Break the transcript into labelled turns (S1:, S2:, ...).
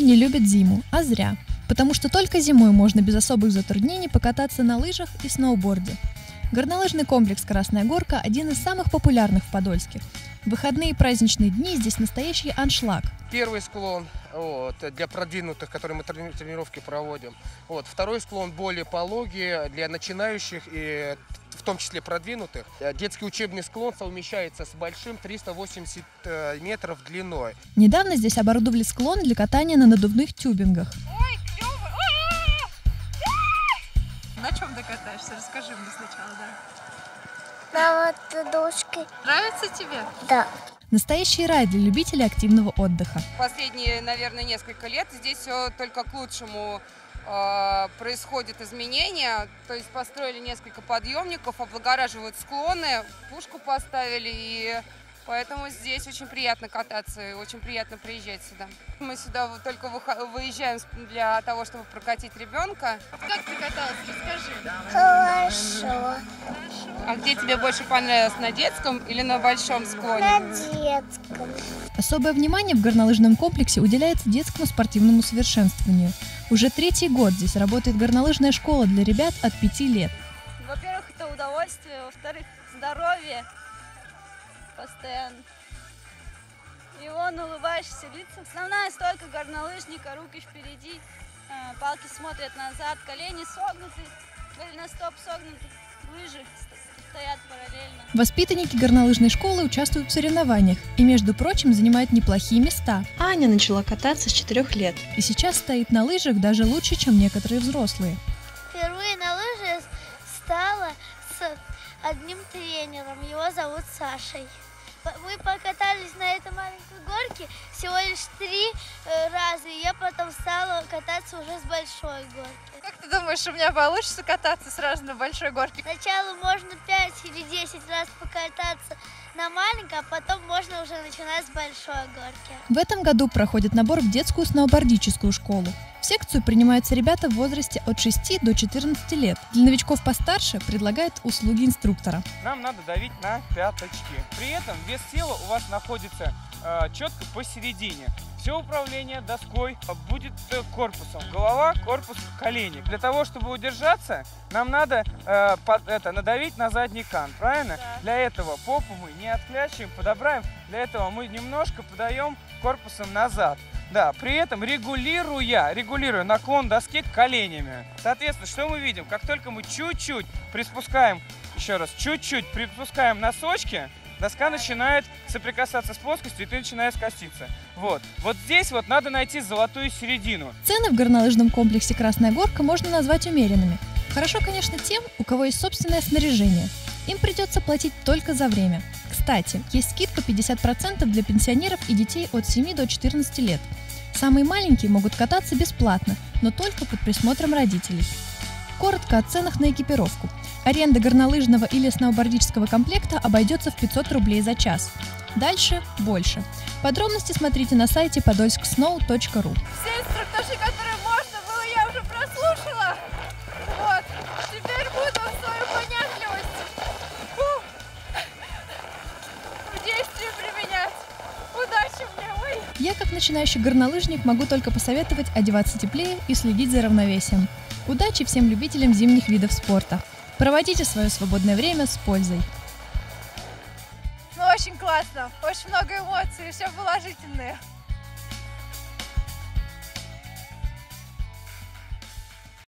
S1: не любят зиму, а зря. Потому что только зимой можно без особых затруднений покататься на лыжах и сноуборде. Горнолыжный комплекс «Красная горка» – один из самых популярных в Подольске. В выходные и праздничные дни здесь настоящий аншлаг.
S2: Первый склон вот, для продвинутых, которые мы трени- тренировки проводим. Вот, второй склон более пологий для начинающих и в том числе продвинутых. Э, Детский учебный склон совмещается с большим 380 э, метров длиной.
S1: Недавно здесь оборудовали склон для катания на надувных тюбингах.
S3: На чем ты катаешься? Расскажи мне сначала, да.
S4: На вот дошке.
S3: Нравится тебе?
S4: Да.
S1: Настоящий рай для любителей активного отдыха.
S5: Последние, наверное, несколько лет здесь все только к лучшему э, происходят изменения. То есть построили несколько подъемников, облагораживают склоны, пушку поставили, и поэтому здесь очень приятно кататься и очень приятно приезжать сюда. Мы сюда только выезжаем для того, чтобы прокатить ребенка.
S3: Как ты каталась? Расскажи.
S4: Хорошо.
S5: А где тебе больше понравилось, на детском или на большом склоне?
S4: На детском.
S1: Особое внимание в горнолыжном комплексе уделяется детскому спортивному совершенствованию. Уже третий год здесь работает горнолыжная школа для ребят от 5 лет.
S6: Во-первых, это удовольствие, во-вторых, здоровье постоянно. И он улыбаешься лицом. Основная стойка горнолыжника, руки впереди, э, палки смотрят назад, колени согнуты, голеностоп согнуты, лыжи ст- стоят параллельно.
S1: Воспитанники горнолыжной школы участвуют в соревнованиях и, между прочим, занимают неплохие места.
S7: Аня начала кататься с 4 лет.
S1: И сейчас стоит на лыжах даже лучше, чем некоторые взрослые.
S4: Впервые на лыжи стала с одним тренером. Его зовут Сашей. Мы покатались на этой маленькой горке всего лишь три э, раза, и я потом стала кататься уже с большой горки.
S3: Как ты думаешь, у меня получится кататься сразу на большой горке?
S4: Сначала можно 5 или 10 раз покататься на маленькой, а потом можно уже начинать с большой горки.
S1: В этом году проходит набор в детскую сноубордическую школу. В секцию принимаются ребята в возрасте от 6 до 14 лет. Для новичков постарше предлагают услуги инструктора.
S8: нам надо давить на пяточки. При этом вес тела у вас находится четко посередине. Все управление доской э, будет э, корпусом. Голова, корпус, колени. Для того, чтобы удержаться, нам надо э, под- это, надавить на задний кант, правильно? Для этого попу мы не отклячиваем, подобраем. Для этого мы немножко подаем корпусом назад. Да, при этом регулируя, регулируя наклон доски коленями. Соответственно, что мы видим? Как только мы чуть-чуть приспускаем, еще раз, чуть-чуть приспускаем носочки, доска начинает соприкасаться с плоскостью, и ты начинаешь коситься. Вот. Вот здесь вот надо найти золотую середину.
S1: Цены в горнолыжном комплексе «Красная горка» можно назвать умеренными. Хорошо, конечно, тем, у кого есть собственное снаряжение. Им придется платить только за время. Кстати, есть скидка 50% для пенсионеров и детей от 7 до 14 лет. Самые маленькие могут кататься бесплатно, но только под присмотром родителей. Коротко о ценах на экипировку. Аренда горнолыжного или сноубордического комплекта обойдется в 500 рублей за час. Дальше больше. Подробности смотрите на сайте podolsksnow.ru.
S3: Все инструктажи, которые можно было, я уже прослушала. Вот. Теперь буду свою понятливость фу, в действии применять. Удачи мне, ой!
S1: Я, как начинающий горнолыжник, могу только посоветовать одеваться теплее и следить за равновесием. Удачи всем любителям зимних видов спорта. Проводите свое свободное время с пользой.
S3: Ну, очень классно, очень много эмоций, все положительные.